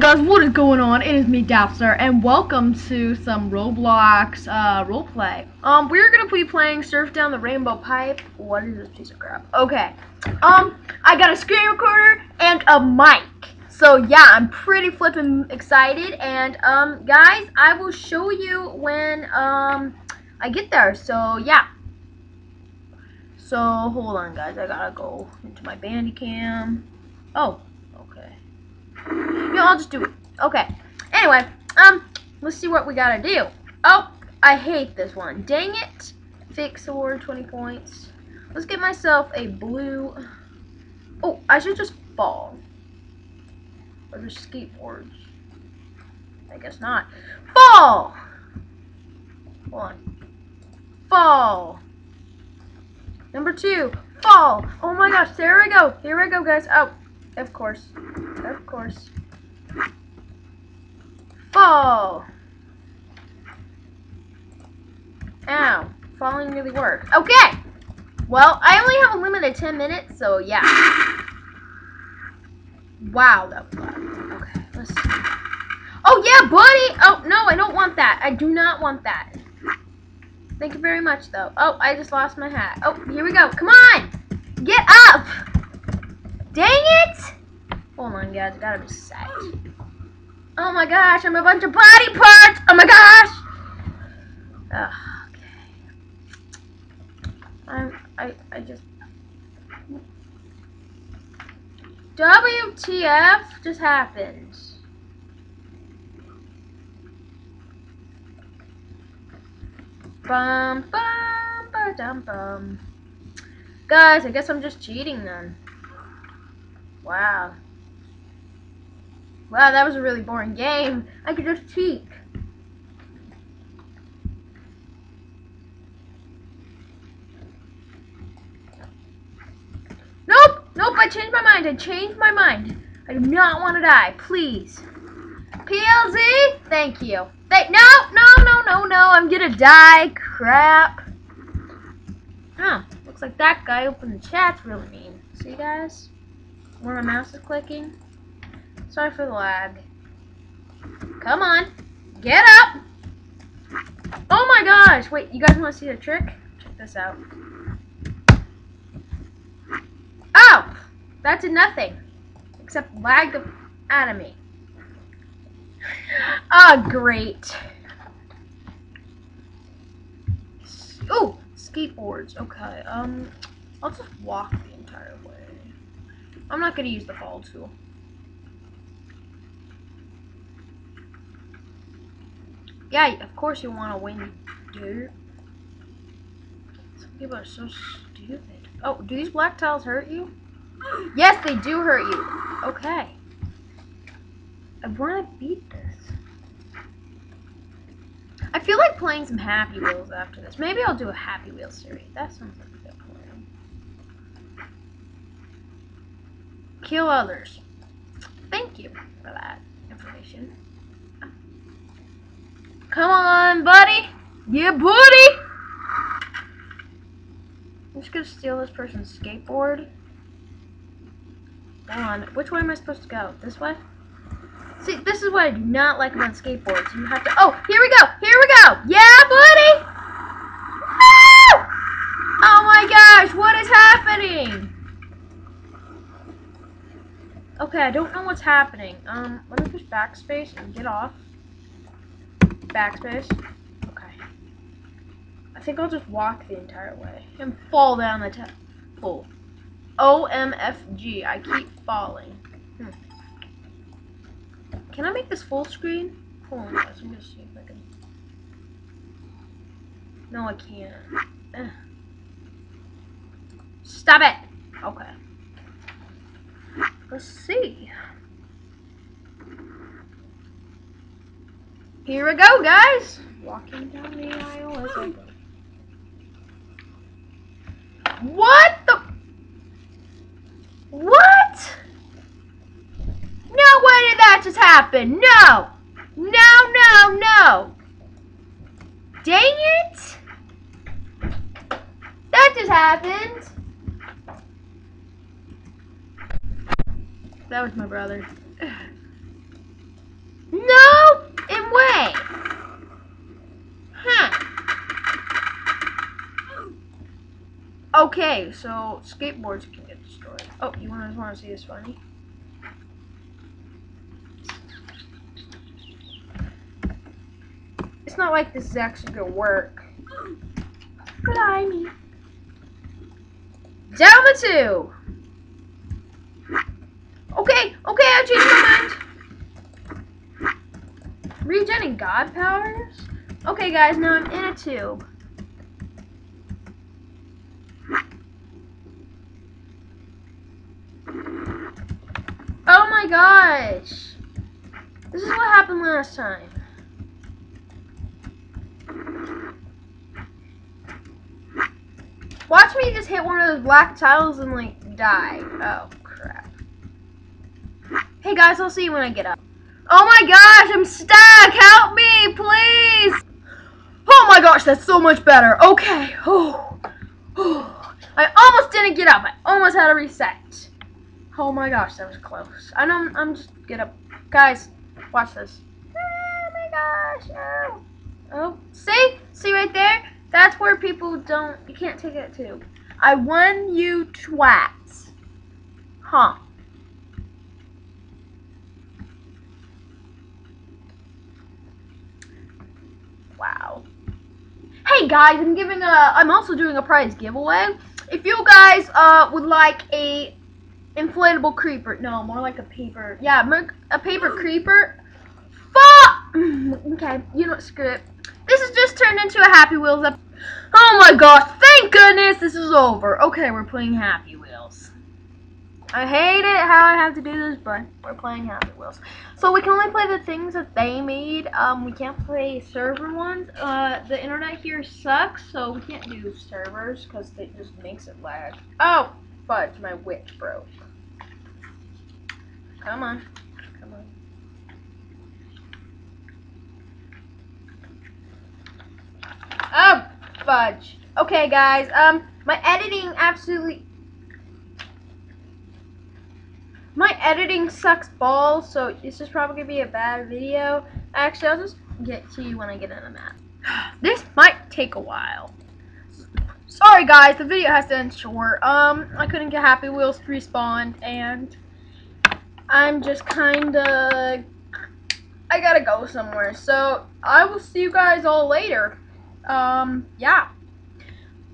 Guys, what is going on? It is me, Dafster, and welcome to some Roblox uh, roleplay. Um, we're gonna be playing Surf Down the Rainbow Pipe. What is this piece of crap? Okay. Um, I got a screen recorder and a mic. So yeah, I'm pretty flippin' excited. And um, guys, I will show you when um I get there. So yeah. So hold on, guys. I gotta go into my Bandicam. Oh. I'll just do it. Okay. Anyway, um, let's see what we gotta do. Oh, I hate this one. Dang it. Fix sword, 20 points. Let's get myself a blue. Oh, I should just fall. Or just skateboards. I guess not. Fall! Hold on. Fall. Number two, fall. Oh my gosh, there we go. Here we go, guys. Oh, of course. Of course. Fall. Ow. Falling really works. Okay. Well, I only have a limited 10 minutes, so yeah. Wow, that was loud. Okay, let's see. Oh, yeah, buddy! Oh, no, I don't want that. I do not want that. Thank you very much, though. Oh, I just lost my hat. Oh, here we go. Come on! Get up! Dang it! Hold on, guys. I gotta be set. Oh my gosh, I'm a bunch of body parts! Oh my gosh! Okay. I'm, I, I just... WTF just happened? Bum, bum, ba dum bum. Guys, I guess I'm just cheating then. Wow. Wow, that was a really boring game. I could just cheat. Nope! Nope, I changed my mind. I changed my mind. I do not want to die. Please. PLZ? Thank you. Thank no, no, no, no, no. I'm gonna die. Crap. Oh, looks like that guy opened the chat's really mean. See, you guys? Where my mouse is clicking. Sorry for the lag. Come on. Get up! Oh my gosh! Wait, you guys want to see the trick? Check this out. Oh! That did nothing. Except lag the me. Ah, oh, great. Oh, skateboards. Okay, um, I'll just walk the entire way. I'm not gonna use the fall tool. Yeah, of course you want to win, dude. Some people are so stupid. Oh, do these black tiles hurt you? Yes, they do hurt you. Okay. I want to beat this. I feel like playing some Happy Wheels after this. Maybe I'll do a Happy Wheels series. That sounds like a good plan. Kill others. Thank you for that information. Come on, buddy. Yeah, buddy. I'm just gonna steal this person's skateboard. Hold on. Which way am I supposed to go? This way? See, this is what I do not like about skateboards. You have to. Oh, here we go. Here we go. Yeah, buddy. Woo! Oh my gosh, what is happening? Okay, I don't know what's happening. Um, let me push backspace and get off. Backspace. Okay. I think I'll just walk the entire way and fall down the temple. OMFG. I keep falling. Hmm. Can I make this full screen? Hold on, guys. I'm gonna see if I can. No, I can't. Ugh. Stop it! Okay. Let's see. Here we go, guys. Walking down the aisle as I go. What the? What? No, way did that just happen? No. No, no, no. Dang it. That just happened. That was my brother. Okay, so skateboards can get destroyed. Oh, you guys want to see this funny? It's not like this is actually gonna work. Blimey. Down two. Okay, okay, I changed my mind. Regenning God powers? Okay, guys, now I'm in a tube. Oh my gosh! This is what happened last time. Watch me just hit one of those black tiles and like die. Oh crap. Hey guys, I'll see you when I get up. Oh my gosh, I'm stuck! Help me, please! Oh my gosh, that's so much better. Okay. Oh. oh. I almost didn't get up. I almost had a reset. Oh my gosh, that was close. I know I'm, just get up. Guys, watch this. Oh my gosh. Oh. Oh. See? See right there? That's where people don't, you can't take it to. I won you twats. Huh. Wow. Hey guys, I'm giving a, I'm also doing a prize giveaway. If you guys uh, would like a inflatable creeper, no, more like a paper, yeah, a paper creeper. Fuck! okay, you know what, screw it. This has just turned into a Happy Wheels episode. Oh my gosh, thank goodness this is over. Okay, we're playing Happy Wheels. I hate it how I have to do this, but we're playing Happy Wheels. So we can only play the things that they made. Um, we can't play server ones. Uh, the internet here sucks, so we can't do servers because it just makes it lag. Oh, fudge, my witch broke. Come on. Come on. Oh, fudge. Okay, guys. Um, my editing absolutely. My editing sucks balls, so this is probably gonna be a bad video. Actually, I'll just get to you when I get in a map. This might take a while. Sorry, guys. The video has to end short. Um, I couldn't get Happy Wheels to respawn, and I'm just kind of. I gotta go somewhere. So I will see you guys all later um, yeah.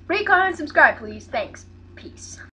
Rate, comment, subscribe, please. Thanks. Peace.